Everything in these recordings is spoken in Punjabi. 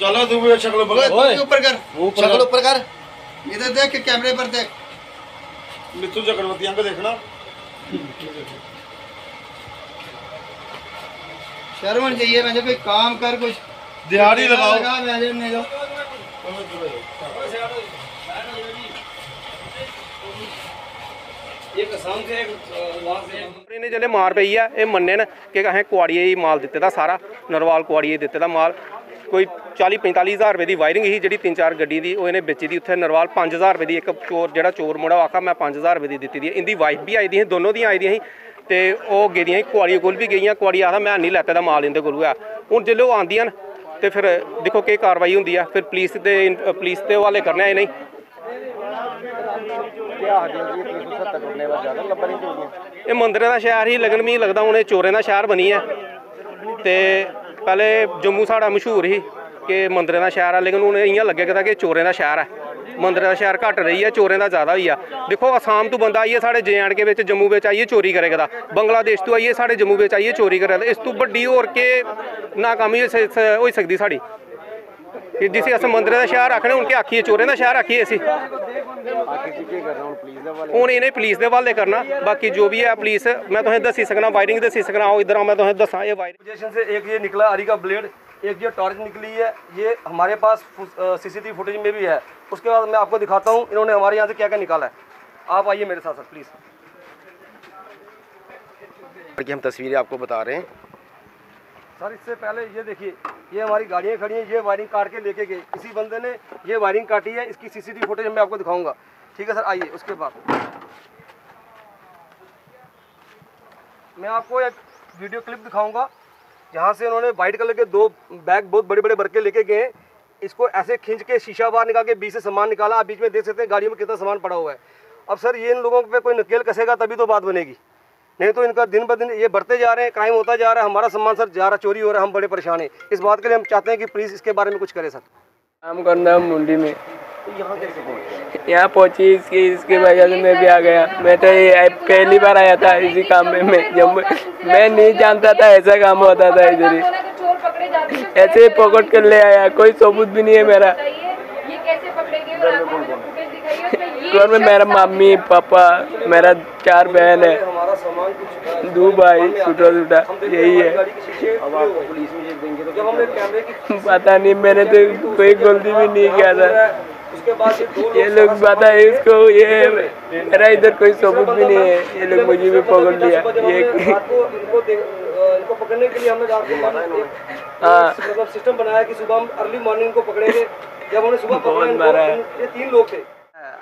चलो दुबे शक्ल ऊपर कर। शक्ल ऊपर कर। इधर देख कैमरे पर देख। मिथुन चक्रवर्ती को देखना। शर्मन चाहिए मैंने कोई काम कर कुछ दिहाड़ी लगाओ। मैंने ने दो मार पई है ये मन्ने न कि असें कुआड़िये माल दित्ते दा सारा नरवाल कुआड़िये दित्ते दा माल। ਕੋਈ 40 45 ਹਜ਼ਾਰ ਰੁਪਏ ਦੀ ਵਾਇਰਿੰਗ ਸੀ, ਜਿਹੜੀ ਤਿੰਨ ਚਾਰ ਗੱਡੀ ਦੀ, ਉਹ ਇਹਨੇ ਵੇਚੀ ਦੀ। ਉੱਥੇ ਨਰਵਾਲ 5000 ਰੁਪਏ ਦੀ ਇੱਕ ਚੋਰ, ਜਿਹੜਾ ਚੋਰ ਮੁੰਡਾ ਉਹ ਆਖਾ, ਮੈਂ 5000 ਰੁਪਏ ਦੀ ਦਿੱਤੀ ਦੀ ਹੈ। ਇਹਦੀ ਵਾਈਫ ਵੀ ਆਈ ਦੀ ਸੀ, ਦੋਨੋਂ ਦੀਆਂ ਆਈ ਦੀਆਂ ਸੀ, ਤੇ ਉਹ ਗਈਆਂ ਸੀ ਕੁਆੜੀਏ ਕੋਲ ਵੀ ਗਈਆਂ। ਕੁਆੜੀ ਆਖਾ ਮੈਂ ਨਹੀਂ ਲੈਤੇ ਦਾ ਮਾਲ ਇਹਦੇ ਕੋਲ ਆ ਹੁਣ ਜਦੋਂ ਉਹ ਆਂਦੀਆਂ ਤੇ ਫਿਰ ਦੇਖੋ ਕੀ ਕਾਰਵਾਈ ਹੁੰਦੀ ਆ। ਫਿਰ ਪੁਲਿਸ ਦੇ ਪੁਲਿਸ ਦੇ ਹਵਾਲੇ ਕਰਨਾ ਇਹ ਨਹੀਂ ਇਹ ਮੰਦਰਾਂ ਦਾ ਸ਼ਹਿਰ ਹੀ ਲੱਗਣ ਲੱਗਦਾ, ਹੁਣ ਇਹ ਚੋਰਾਂ ਦਾ ਸ਼ਹਿਰ ਬਣੀ ਹੈ ਤੇ ਪਹਿਲੇ ਜੰਮੂ ਸਾਡਾ ਮਸ਼ਹੂਰ ਸੀ ਕਿ ਮੰਦਰਾਂ ਦਾ ਸ਼ਹਿਰ ਆ, ਲੇਕਿਨ ਹੁਣ ਇਆਂ ਲੱਗੇਗਾ ਕਿ ਚੋਰਾਂ ਦਾ ਸ਼ਹਿਰ ਹੈ ਮੰਦਰਾਂ ਦਾ ਸ਼ਹਿਰ ਘਟ ਰਹੀ ਹੈ ਚੋਰਾਂ ਦਾ ਜ਼ਿਆਦਾ ਹੋਈ ਆ। ਦੇਖੋ, ਅਸਾਮ ਤੋਂ ਬੰਦਾ ਆਈਏ ਸਾਡੇ ਕੇ ਵਿੱਚ, ਜੰਮੂ ਵਿੱਚ ਆਈਏ, ਚੋਰੀ ਕਰੇਗਾ ਦਾ ਬੰਗਲਾਦੇਸ਼ ਤੋਂ ਆਈਏ, ਸਾਡੇ ਜੰਮੂ ਵਿੱਚ ਆਈਏ, ਚੋਰੀ ਕਰੇਗਾ ਇਸ ਤੋਂ ਵੱਡੀ ਹੋਰ ਕੇ ਨਾਕਾਮੀ ਹੋ ਸ- ਸ- ਹੋ ਸਕਦੀ ਸਾਡੀ। ਕਿ जिसे जिसी अस मंदिर का शहर आखने हून केह् आखिए चोरें दा शैह्र आखिए इसी हूँ इन्हें पुलिस के हवाले करना बाकी जो भी है पुलिस मैं तुम्हें दसी सकना वायरिंग दसी सकना इधर मैं तुम्हें दसा ये वायरिंग से एक ये निकला अरी का ब्लेड एक ये टॉर्च निकली है ये हमारे पास सीसीटीवी फुटेज में भी है उसके बाद मैं आपको दिखाता हूँ इन्होंने हमारे यहाँ से क्या क्या निकाला है आप आइए मेरे साथ सर प्लीज़ हम तस्वीरें आपको बता रहे हैं। सर इससे पहले ये देखिए ये हमारी गाड़ियाँ खड़ी हैं, ये वायरिंग काट के लेके गए। इसी बंदे ने ये वायरिंग काटी है, इसकी सीसीटीवी फुटेज मैं आपको दिखाऊँगा। ठीक है सर, आइए, उसके बाद। मैं आपको एक वीडियो क्लिप दिखाऊँगा, जहाँ से उन्होंने वाइट कलर के दो बैग बहुत बड़े बड़े भर के लेके गए हैं। इसको ऐसे खींच के शीशा बाहर निकाल के बीच से सामान निकाला, आप बीच में देख सकते हैं गाड़ियों में कितना सामान पड़ा हुआ है। अब सर, ये इन लोगों पे कोई नकेल कसेगा, तभी तो बात बनेगी। नहीं तो इनका दिन ब दिन ये बढ़ते जा रहे हैं कायम होता जा रहा है हमारा सम्मान सर जा रहा चोरी हो रहा है हम बड़े परेशान हैं। इस बात के लिए हम चाहते हैं कि प्लीज़ इसके बारे में कुछ करें सर। काम करना है मुंडी में। यहाँ पहुँची? इसकी इसकी वजह से मैं भी आ गया। मैं तो ये पहली बार आया था इसी काम में मैं जब मैं नहीं जानता था ऐसा काम होता था इधर ही। हैं ऐसे ही पकड़ कर ले आया कोई सबूत भी नहीं है मेरा। ये घर में मेरा मम्मी पापा मेरा चार बहन है। हमारा सामान कुछ दो भाई छोटा छोटा यही है की पुलिस में देंगे तो जब हमने कैमरे की पता नहीं मैंने तो कोई गलती भी नहीं किया था। उसके बाद ये लोग पता है इसको ये मेरा इधर कोई सबूत भी नहीं है ये लोग मुझे भी पकड़ लिया। ये इनको इनको पकड़ने के लिए हमने रात को हाँ। मतलब सिस्टम बनाया कि सुबह हम अर्ली मॉर्निंग इनको पकड़ेंगे। जब हमने सुबह पकड़ा। ये तीन लोग थे।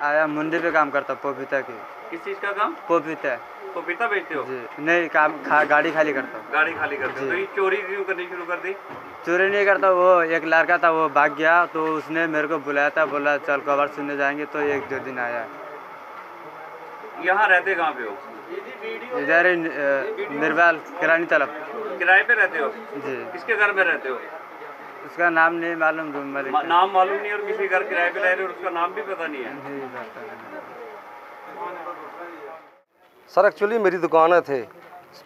आया मुंडी पे काम करता पपीता की। किस चीज़ का काम? पपीता। पपीता बेचते हो? जी। नहीं काम खा, गाड़ी खाली करता हूँ। गाड़ी खाली करते हो। तो ये चोरी क्यों करनी शुरू कर दी? चोरी नहीं करता वो एक लड़का था वो भाग गया तो उसने मेरे को बुलाया था बोला चल कवर सुनने जाएँगे। तो एक दो दिन आया। यहाँ रहते कहाँ पे हो? इधर निर्वाल किरानी तरफ़ किराए पे रहते हो? जी। किसके घर में रहते हो? उसका नाम नहीं मालूम रूम मालिक मा- नाम मालूम नहीं और किसी घर किराए पे रह रहे हो और उसका नाम भी पता नहीं है। पता। ਸਰ ਐਕਚੁਅਲੀ ਮੇਰੀ ਦੁਕਾਨ ਹੈ ਇੱਥੇ।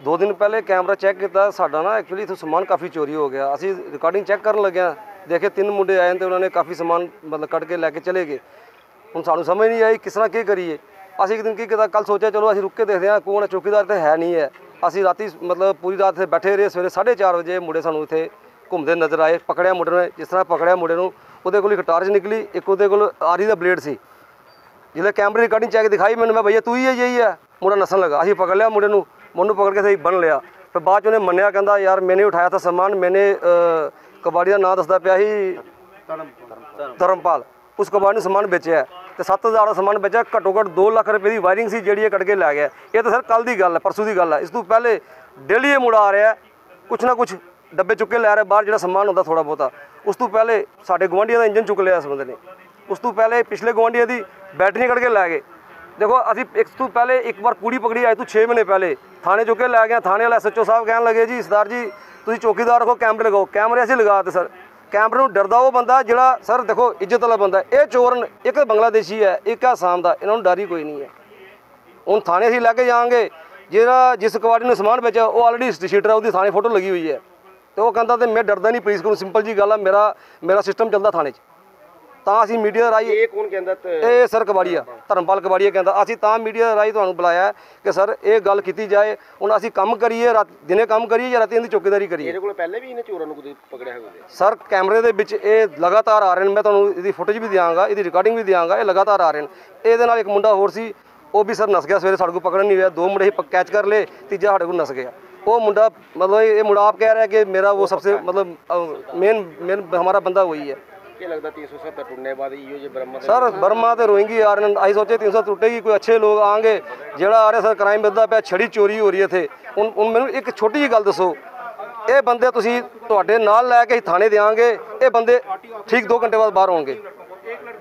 ਦੋ ਦਿਨ ਪਹਿਲੇ ਕੈਮਰਾ ਚੈੱਕ ਕੀਤਾ, ਸਾਡਾ ਨਾ ਐਕਚੁਅਲੀ ਇੱਥੋਂ ਸਮਾਨ ਕਾਫੀ ਚੋਰੀ ਹੋ ਗਿਆ। ਅਸੀਂ ਰਿਕਾਰਡਿੰਗ ਚੈੱਕ ਕਰਨ ਲੱਗਿਆ, ਦੇਖੇ ਤਿੰਨ ਮੁੰਡੇ ਆਏ ਤੇ ਉਹਨਾਂ ਨੇ ਕਾਫੀ ਸਮਾਨ ਮਤਲਬ ਕੱਢ ਕੇ ਲੈ ਕੇ ਚਲੇ ਗਏ। ਹੁਣ ਸਾਨੂੰ ਸਮਝ ਨਹੀਂ ਆਈ ਕਿਸ ਤਰ੍ਹਾਂ ਕੀ ਕਰੀਏ। ਅਸੀਂ ਇੱਕ ਦਿਨ ਕੀ ਕੀਤਾ ਕੱਲ ਸੋਚਿਆ ਚਲੋ ਅਸੀਂ ਰੁੱਕ ਕੇ ਦੇਖਦੇ ਹਾਂ ਕੌਣ ਹੈ ਚੌਕੀਦਾਰ ਤੇ ਹੈ ਨਹੀਂ ਹੈ। ਅਸੀਂ ਰਾਤੀ ਮਤਲਬ ਪੂਰੀ ਰਾਤ ਇੱਥੇ ਬੈਠੇ ਰਹੇ, ਸਵੇਰੇ 4:30 ਵਜੇ ਮੁੰਡੇ ਸਾਨੂੰ ਇੱਥੇ ਘੁੰਮਦੇ ਨਜ਼ਰ ਆਏ, ਪਕੜਿਆ ਮੁੰਡੇ ਨੇ, ਜਿਸ ਤਰ੍ਹਾਂ ਪਕੜਿਆ ਮੁੰਡੇ ਨੂੰ, ਉਹਦੇ ਕੋਲ ਇੱਕ ਟਾਰਚ ਨਿਕਲੀ, ਇੱਕ ਉਹਦੇ ਕੋਲ ਆਰੀ ਦਾ ਬਲੇਡ ਸੀ। ਜਿਹਦੇ ਕੈਮਰੇ ਰਿਕਾਰਡਿੰਗ ਚੈੱਕ ਦਿਖਾਈ ਮੈਨੂੰ, ਮੈਂ ਭਈਆ ਤੂੰ ਹੀ ਹੈ ਯਹੀ ਹੈ। ਮੁੰਡਾ ਨਸਣ ਲੱਗਾ। ਅਸੀਂ ਪਕੜ ਲਿਆ ਮੁੰਡੇ ਨੂੰ ਮੁੰਨੂੰ ਪਕੜ ਕੇ ਸਹੀ ਬਣ ਲਿਆ। ਫਿਰ ਬਾਅਦ ਚ ਉਹਨੇ ਮੰਨਿਆ ਕਹਿੰਦਾ ਯਾਰ ਮੈਨੇ ਉਠਾਇਆ ਤਾਂ ਸਮਾਨ ਮੈਨੇ ਕਬਾੜੀ ਦਾ ਨਾਂ ਦੱਸਦਾ ਪਿਆ ਸੀ ਧਰਮਪਾਲ। ਉਸ ਕਬਾੜੀ ਨੂੰ ਸਮਾਨ ਵੇਚਿਆ ਤੇ 7000 ਦਾ ਸਮਾਨ ਵੇਚਿਆ ਘੱਟੋ ਘੱਟ 2 ਲੱਖ ਰੁਪਏ ਦੀ ਵਾਇਰਿੰਗ ਸੀ ਜਿਹੜੀ ਇਹ ਕੱਢ ਕੇ ਲੈ ਗਿਆ ਇਹ ਤਾਂ ਸਰ ਕੱਲ ਦੀ ਗੱਲ ਹੈ ਪਰਸੂ ਦੀ ਗੱਲ ਹੈ। ਇਸ ਤੋਂ ਪਹਿਲੇ ਡੇਲੀ ਇਹ ਮੁੰਡਾ ਆ ਰਿਹਾ ਕੁਛ ਨਾ ਕੁਛ ਡੱਬੇ ਚੁੱਕ ਕੇ ਲੈ ਰਿਹਾ ਬਾਹਰ ਜਿਹੜਾ ਸਮਾਨ ਹੁੰਦਾ ਥੋੜਾ ਬਹੁਤਾ। ਉਸ ਤੋਂ ਪਹਿਲੇ ਸਾਡੇ ਗਵਾਂਢੀਆਂ ਦਾ ਇੰਜਨ ਚੁੱਕ ਲਿਆ ਇਸ ਬੰਦੇ ਨੇ। ਉਸ ਤੋਂ ਪਹਿਲੇ ਪਿਛਲੇ ਗਵਾਂਢੀਆਂ ਦੀ ਬੈਟਰੀ ਕੱਢ ਕੇ ਲੈ ਗਏ। ਦੇਖੋ, ਅਸੀਂ ਇੱਕ ਤੋਂ ਪਹਿਲੇ ਇੱਕ ਵਾਰ ਕੁੜੀ ਪਕੜੀ ਆਈ ਤੋਂ 6 ਮਹੀਨੇ ਪਹਿਲੇ। ਥਾਣੇ ਚੁੱਕ ਕੇ ਲੈ ਗਿਆ ਥਾਣੇ ਵਾਲਾ ਐਸਐਚਓ ਸਾਹਿਬ ਕਹਿਣ ਲੱਗੇ, ਜੀ ਸਰਦਾਰ ਜੀ, ਤੁਸੀਂ ਚੌਕੀਦਾਰ ਰੱਖੋ, ਕੈਮਰੇ ਲਗਾਓ। ਕੈਮਰੇ ਅਸੀਂ ਲਗਾਤੇ ਸਰ। ਕੈਮਰੇ ਨੂੰ ਡਰਦਾ ਉਹ ਬੰਦਾ ਜਿਹੜਾ, ਸਰ, ਦੇਖੋ, ਇੱਜ਼ਤ ਵਾਲਾ ਬੰਦਾ ਇਹ ਚੋਰਨ ਇੱਕ ਬੰਗਲਾਦੇਸ਼ੀ ਹੈ, ਇੱਕ ਆਸਾਮ ਦਾ, ਇਹਨਾਂ ਨੂੰ ਡਰ ਹੀ ਕੋਈ ਨਹੀਂ ਹੈ। ਹੁਣ ਥਾਣੇ ਅਸੀਂ ਲੈ ਕੇ ਜਾਵਾਂਗੇ। ਜਿਹੜਾ ਜਿਸ ਕਵਾੜੀ ਨੂੰ ਸਮਾਨ ਵੇਚਿਆ, ਉਹ ਆਲਰੇਡੀ ਸ਼ੀਟਰ ਉਹਦੀ ਥਾਣੇ ਫੋਟੋ ਲੱਗੀ ਹੋਈ ਹੈ। ਤੇ ਉਹ ਕਹਿੰਦਾ ਤੇ ਮੈਂ ਡਰਦਾ ਨਹੀਂ, ਪੁਲਿਸ ਕੋਲੋਂ ਸਿੰਪਲ ਜੀ ਗੱਲ ਆ, ਮੇਰਾ ਮੇਰਾ ਸਿਸਟਮ ਚੱਲਦਾ ਥਾਣੇ 'ਚ। ਤਾਂ ਅਸੀਂ ਮੀਡੀਆ ਰਾਹੀਂ ਇਹ ਕੌਣ ਕਹਿੰਦਾ ਇਹ ਸਰ ਕਬਾੜੀਆ ਧਰਮਪਾਲ ਕਬਾੜੀਆ ਕਹਿੰਦਾ। ਅਸੀਂ ਤਾਂ ਮੀਡੀਆ ਰਾਹੀਂ ਤੁਹਾਨੂੰ ਬੁਲਾਇਆ ਕਿ ਸਰ ਇਹ ਗੱਲ ਕੀਤੀ ਜਾਏ। ਹੁਣ ਅਸੀਂ ਕੰਮ ਕਰੀਏ ਰਾਤ ਦਿਨੇ ਕੰਮ ਕਰੀਏ ਜਾਂ ਰਾਤੀ ਇਹਦੀ ਚੌਕੀਦਾਰੀ ਕਰੀਏ? ਇਹਦੇ ਕੋਲ ਪਹਿਲੇ ਵੀ ਇਹਨੇ ਚੋਰਾਂ ਨੂੰ ਪਕੜਿਆ ਹੋਵੇ? ਸਰ ਕੈਮਰੇ ਦੇ ਵਿੱਚ ਇਹ ਲਗਾਤਾਰ ਆ ਰਹੇ ਨੇ। ਮੈਂ ਤੁਹਾਨੂੰ ਇਹਦੀ ਫੁਟੇਜ ਵੀ ਦਿਆਂਗਾ ਇਹਦੀ ਰਿਕਾਰਡਿੰਗ ਵੀ ਦਿਆਂਗਾ। ਇਹ ਲਗਾਤਾਰ ਆ ਰਹੇ ਨੇ। ਇਹਦੇ ਨਾਲ ਇੱਕ ਮੁੰਡਾ ਹੋਰ ਸੀ ਉਹ ਵੀ ਸਰ ਨਸ ਗਿਆ। ਸਵੇਰੇ ਸਾਡੇ ਕੋਲ ਪਕੜਨ ਨਹੀਂ ਹੋਇਆ। ਦੋ ਮੁੰਡੇ ਹੀ ਕੈਚ ਕਰ ਲਏ ਤੀਜਾ ਸਾਡੇ ਕੋਲ ਨਸ ਗਿਆ। ਉਹ ਮੁੰਡਾ ਮਤਲਬ ਇਹ ਮੁੰਡਾ ਆਪ ਕਹਿ ਰਿਹਾ ਕਿ ਮੇਰਾ ਉਹ ਸਭ ਤੋਂ ਮਤਲਬ ਮੇਨ ਮੇਨ ਹਮਾਰਾ ਬੰਦਾ ਹੋਈ ਹੈ। ਕੀ ਲੱਗਦਾ 370 ਟੁੱਟਣੇ ਬਾਅਦ ਇਹੋ ਜਿਹੇ ਬ੍ਰਹਮਾ ਸਰ ਬਰਮਾ ਤੇ ਰੋਇੰਗੀ ਯਾਰ ਅਸੀਂ ਸੋਚੇ 300 ਟੁੱਟੇਗੀ, ਕੋਈ ਅੱਛੇ ਲੋਕ ਆਣਗੇ। ਜਿਹੜਾ ਆ ਰਿਹਾ ਸਰ ਕ੍ਰਾਈਮ ਵੱਧਦਾ ਪਿਆ, ਛੜੀ ਚੋਰੀ ਹੋ ਰਹੀ ਹੈ ਇੱਥੇ। ਹੁਣ ਹੁਣ ਮੈਨੂੰ ਇੱਕ ਛੋਟੀ ਜਿਹੀ ਗੱਲ ਦੱਸੋ। ਇਹ ਬੰਦੇ ਤੁਸੀਂ ਤੁਹਾਡੇ ਨਾਲ ਲੈ ਕੇ ਹੀ ਥਾਣੇ ਦੇਾਂਗੇ ਇਹ ਬੰਦੇ ਠੀਕ 2 ਘੰਟੇ ਬਾਅਦ ਬਾਹਰ ਆਉਣਗੇ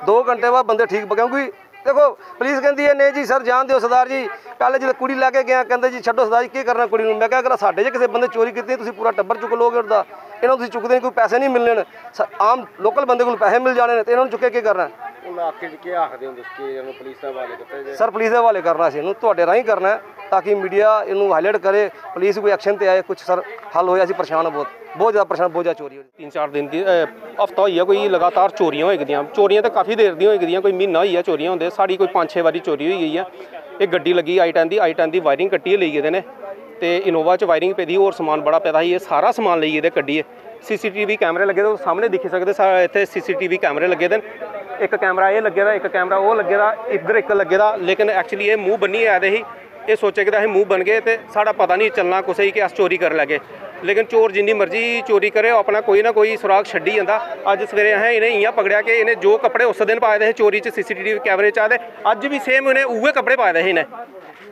2 ਘੰਟੇ ਬਾਅਦ ਬੰਦੇ ਠੀਕ, ਕਿਉਂਕਿ ਦੇਖੋ ਪੁਲਿਸ ਕਹਿੰਦੀ ਹੈ ਨਹੀਂ ਜੀ ਸਰ ਜਾਣ ਦਿਓ ਸਰਦਾਰ ਜੀ। ਪਹਿਲੇ ਜਦੋਂ ਕੁੜੀ ਲੈ ਕੇ ਗਿਆ ਕਹਿੰਦੇ ਜੀ ਛੱਡੋ ਸਰਦਾਰ ਜੀ ਕੀ ਕਰਨਾ ਕੁੜੀ ਨੂੰ? ਮੈਂ ਕਿਹਾ ਅਗਰ ਸਾਡੇ ਜੇ ਕਿਸੇ ਬੰਦੇ ਚੋਰੀ ਕੀਤੀ ਤੁਸੀਂ ਪੂਰਾ ਟੱਬਰ ਚੁੱਕ ਲੋਗੇ ਉਹਦਾ। ਇਹਨਾਂ ਨੂੰ ਤੁਸੀਂ ਚੁੱਕਦੇ ਨਹੀਂ ਕੋਈ ਪੈਸੇ ਨਹੀਂ ਮਿਲਣੇ ਆਮ ਲੋਕਲ ਬੰਦੇ ਕੋਲ ਪੈਸੇ ਮਿਲ ਜਾਣੇ ਨੇ ਤੇ ਇਹਨਾਂ ਨੂੰ ਚੁੱਕੇ ਕੀ ਕਰਨਾ? ਹੁਣ ਆਖਿਰ ਚ ਕੀ ਆਖਦੇ ਹੁੰਦੇ ਸੀ ਕਿ ਇਹਨੂੰ ਪੁਲਿਸ ਦਾ ਹਵਾਲੇ ਕੀਤਾ ਜਾਏ? ਸਰ ਪੁਲਿਸ ਦੇ ਹਵਾਲੇ ਕਰਨਾ ਸੀ ਇਹਨੂੰ ਤੁਹਾਡੇ ਰਾਹੀਂ ਕਰਨਾ ਤਾਂ ਕਿ ਮੀਡੀਆ ਇਹਨੂੰ ਹਾਈਲਾਈਟ ਕਰੇ ਪੁਲਿਸ ਕੋਈ ਐਕਸ਼ਨ ਤੇ ਆਏ ਕੁਝ ਸਰ ਹੱਲ ਹੋਇਆ ਸੀ ਪਰੇਸ਼ਾਨ ਬਹੁਤ। ਬਹੁਤ ਜ਼ਿਆਦਾ ਪਰੇਸ਼ਾਨ, ਬਹੁਤ ਜ਼ਿਆਦਾ ਚੋਰੀ ਹੋ ਰਹੀ। ਤਿੰਨ ਚਾਰ ਦਿਨ ਦੀ ਹਫਤਾ ਹੋਈ ਆ ਕੋਈ, ਲਗਾਤਾਰ ਚੋਰੀਆਂ ਹੋਏ ਗਈਆਂ। ਚੋਰੀਆਂ ਤਾਂ ਕਾਫੀ ਦੇਰ ਦੀਆਂ ਹੋਈ ਗਈਆਂ, ਕੋਈ ਮਹੀਨਾ ਹੋਈ ਆ ਚੋਰੀਆਂ ਹੁੰਦੇ। ਸਾਡੀ ਕੋਈ 5-6 ਵਾਰੀ ਚੋਰੀ ਹੋਈ ਗਈ ਆ। ਇਹ ਗੱਡੀ ਲੱਗੀ i10 ਦੀ i10 ਦੀ ਵਾਇਰਿੰਗ ਕੱਟੀ ਲਈ ਗਏ ਨੇ। ਤੇ ਇਨੋਵਾ ਚ ਵਾਇਰਿੰਗ ਪੈਦੀ ਹੋਰ ਸਮਾਨ ਬੜਾ ਪੈਦਾ ਸੀ। ਇਹ ਸਾਰਾ ਸਮਾਨ ਲਈ ਇਹਦੇ ਕੱਢੀਏ ਸੀਸੀਟੀਵੀ ਕੈਮਰੇ ਲੱਗੇ ਦੇ ਸਾਹਮਣੇ ਦਿਖੀ ਸਕਦੇ ਸਾ- ਇੱਥੇ ਸੀਸੀਟੀਵੀ ਕੈਮਰੇ ਲੱਗੇ ਦੇ ਨੇ। ਇੱਕ ਕੈਮਰਾ ਇਹ ਲੱਗੇ ਦਾ, ਇੱਕ ਕੈਮਰਾ ਉਹ ਲੱਗੇ ਦਾ, ਇੱਧਰ ਇੱਕ ਲੱਗੇ ਦਾ। ਲੇਕਿਨ ਐਕਚੁਅਲੀ ਇਹ ਮੂੰਹ ਬੰਨੀ ਆਦੇ ਸੀ ਇਹ ਸੋਚੇ ਕਿ ਅਸੀਂ ਮੂੰਹ ਬਣ ਗਏ ਤੇ ਸਾਡਾ ਪਤਾ ਨਹੀਂ ਚੱਲਣਾ ਕੁਛ ਹੀ ਕਿ ਅਸ ਚੋਰੀ ਕਰਨ ਲੱਗੇ। ਲੇਕਿਨ ਚੋਰ ਜਿੰਨੀ ਮਰਜ਼ੀ ਚੋਰੀ ਕਰੇ ਆਪਣਾ ਕੋਈ ਨਾ ਕੋਈ ਸੁਰਾਗ ਛੱਡੀ ਜਾਂਦਾ। ਅੱਜ ਸਵੇਰੇ ਹੈ, ਇਹਨੇ ਇਆਂ ਪਕੜਿਆ ਕਿ ਇਹਨੇ ਜੋ ਕੱਪੜੇ ਉਸ ਦਿਨ ਪਾਏ ਦੇ ਸੀ ਚੋਰੀ 'ਚ, ਸੀਸੀਟੀਵੀ ਕੈਮਰੇ 'ਚ ਆਦੇ, ਅੱਜ ਵੀ ਸੇਮ ਇਹਨੇ ਉਵੇਂ ਕੱਪੜੇ ਪਾਏ ਦੇ ਸੀ ਇਹਨੇ।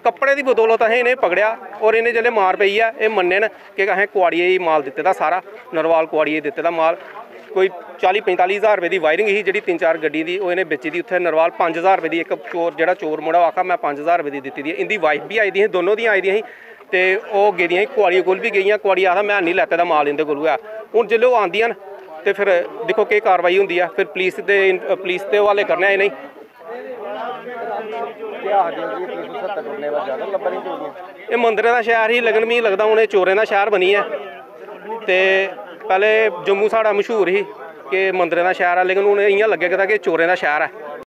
ਕੱਪੜੇ ਦੀ ਬਦੌਲਤ ਹੈ ਇਹਨੇ ਪਕੜਿਆ ਔਰ ਇਹਨੇ ਜਿਹੜੇ ਮਾਰ ਪਈ ਆ, ਇਹ ਮੰਨੇ ਨੇ ਕਿ ਕਹੇ ਕੁਆੜੀਏ ਹੀ ਮਾਲ ਦਿੱਤੇ ਦਾ ਸਾਰਾ, ਨਰਵਾਲ ਕੁਆੜੀਏ ਦਿੱਤੇ ਦਾ ਮਾਲ। ਕੋਈ 40 45 ਹਜ਼ਾਰ ਰੁਪਏ ਦੀ ਵਾਇਰਿੰਗ ਸੀ ਜਿਹੜੀ ਤਿੰਨ ਚਾਰ ਗੱਡੀ ਦੀ, ਉਹ ਇਹਨੇ ਵੇਚੀ ਦੀ। ਉੱਥੇ ਨਰਵਾਲ 5000 ਰੁਪਏ ਦੀ ਇੱਕ ਚੋਰ, ਜਿਹੜਾ ਚੋਰ ਮੁੰਡਾ ਆਖਾ, ਮੈਂ 5000 ਰੁਪਏ ਦੀ ਦਿੱਤੀ ਦੀ ਇੰਦੀ ਇਹਦੀ ਵਾਈਫ ਵੀ ਆਈ ਦੀ ਸੀ, ਦੋਨੋਂ ਦੀਆਂ ਆਈ ਦੀਆਂ ਸੀ ਤੇ ਉਹ ਗਈਆਂ ਸੀ ਕੁਆੜੀ ਕੋਲ ਵੀ ਗਈਆਂ। ਕੁਆੜੀ ਆਦਾ ਮੈਂ ਨਹੀਂ ਲੈਤਾ ਦਾ ਮਾਲ ਇਹਦੇ ਕੋਲ ਆ। ਹੁਣ ਜਿਹੜੇ ਉਹ ਆਂਦੀਆਂ ਤੇ ਫਿਰ ਦੇਖੋ ਕੀ ਕਾਰਵਾਈ ਹੁੰਦੀ ਆ। ਫਿਰ ਪੁਲਿਸ ਦੇ ਪੁਲਿਸ ਦੇ ਹਵਾਲੇ ਕਰਨਾ ਇਹ ਨਹੀਂ। ਇਹ ਮੰਦਰਾਂ ਦਾ ਸ਼ਹਿਰ ਹੀ ਲੱਗਣ ਵੀ ਲੱਗਦਾ, ਹੁਣ ਇਹ ਚੋਰਾਂ ਦਾ ਸ਼ਹਿਰ ਬਣੀ ਹੈ ਤੇ ਪਹਿਲੇ ਜੰਮੂ ਸਾਡਾ ਮਸ਼ਹੂਰ ਸੀ ਕਿ ਮੰਦਰਾਂ ਦਾ ਸ਼ਹਿਰ ਆ, ਲੇਕਿਨ ਹੁਣ ਇਆਂ ਲੱਗਿਆ ਕਰਦਾ ਕਿ ਚੋਰਾਂ ਦਾ ਸ਼ਹਿਰ ਹੈ